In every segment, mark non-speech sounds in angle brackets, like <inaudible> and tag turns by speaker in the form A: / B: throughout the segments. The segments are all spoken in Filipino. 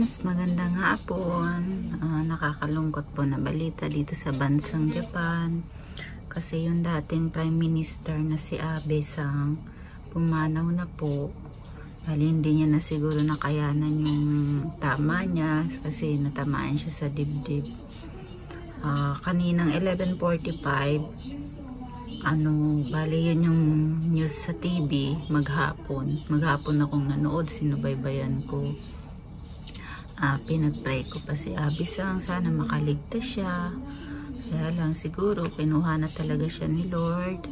A: Mas magandang hapon. Ah, nakakalungkot po na balita dito sa bansang Japan. Kasi yung dating Prime Minister na si Abe Sang pumanaw na po. Bali hindi niya na siguro nakayanan yung tama niya kasi natamaan siya sa dibdib. Ah, kaninang 11.45 ano, bali yun yung news sa TV maghapon. Maghapon akong nanood, sinubaybayan ko uh, pinagpray ko pa si Abisang sana makaligtas siya kaya lang siguro kinuha na talaga siya ni Lord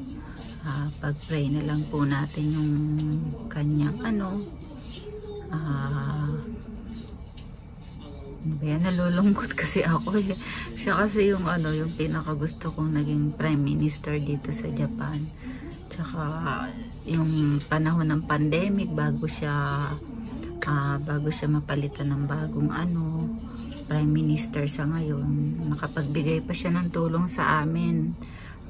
A: uh, pagpray na lang po natin yung kanyang ano uh, yan, nalulungkot <laughs> kasi ako eh. Siya kasi yung ano, yung pinaka gusto kong naging prime minister dito sa Japan. Tsaka yung panahon ng pandemic bago siya uh, bago siya mapalitan ng bagong ano prime minister sa ngayon nakapagbigay pa siya ng tulong sa amin.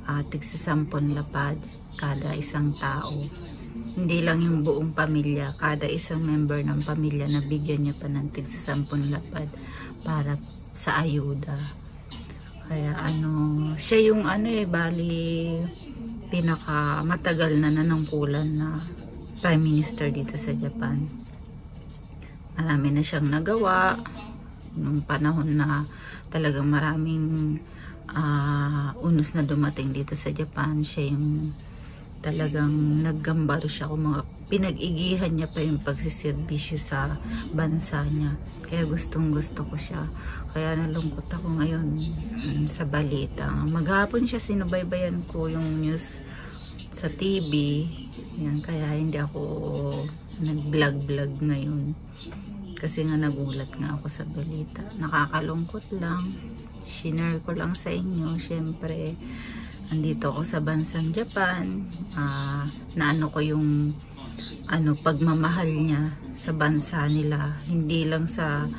A: Uh, tigsa sampon lapad kada isang tao. Hindi lang yung buong pamilya kada isang member ng pamilya na bigyan niya pa ng tigsa sampon lapad para sa ayuda. Kaya ano siya yung ano eh bali pinaka matagal na nanungkulan na prime minister dito sa Japan marami na siyang nagawa. Nung panahon na talagang maraming uh, unos na dumating dito sa Japan siya yung talagang naggambaro siya. Kung mga pinag-igihan niya pa yung pagsiservisyo sa bansa niya. Kaya gustong gusto ko siya. Kaya nalungkot ako ngayon um, sa balita. Maghapon siya sinubaybayan ko yung news sa TV yan kaya hindi ako nag-vlog-vlog ngayon kasi nga nagulat nga ako sa balita. Nakakalungkot lang. Shinare ko lang sa inyo. Syempre andito ako sa bansang Japan. Uh, naano ko yung ano pagmamahal niya sa bansa nila. Hindi lang sa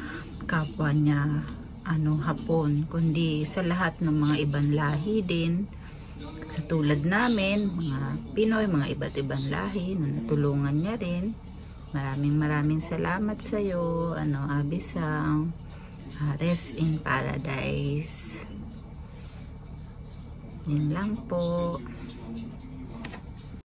A: kapwa niya ano hapon kundi sa lahat ng mga ibang lahi din. Sa tulad namin mga Pinoy mga iba't ibang lahi na natulungan niya rin Maraming maraming salamat sa iyo, ano, Abisang. Uh, rest in paradise. Yun lang po.